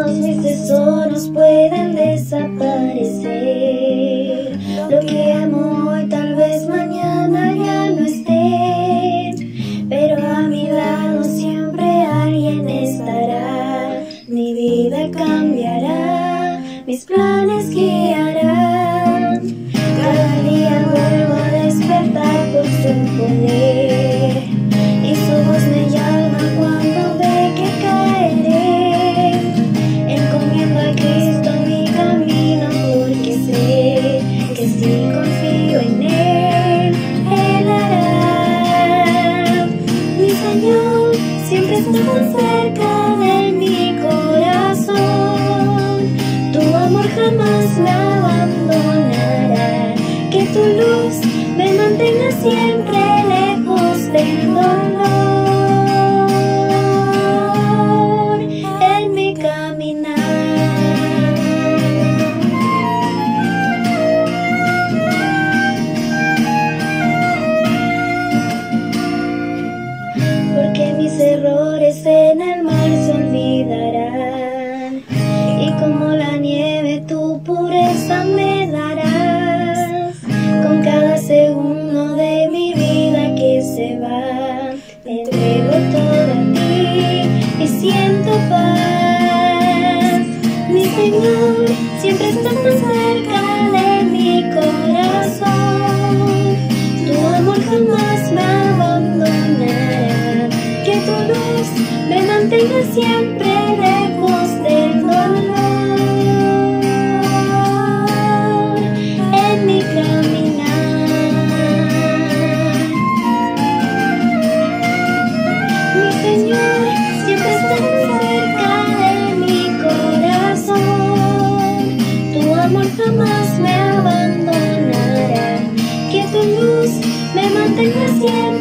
todos mis tesoros pueden desaparecer. Lo que amo hoy tal vez mañana ya no esté, pero a mi lado siempre alguien estará. Mi vida cambiará, mis planes guiarán. Tu luz me mantenga siempre lejos del dolor en mi caminar. Porque mis errores en siempre estás tan cerca de mi corazón. Tu amor jamás me abandonará. Que tu luz me mantenga siempre lejos me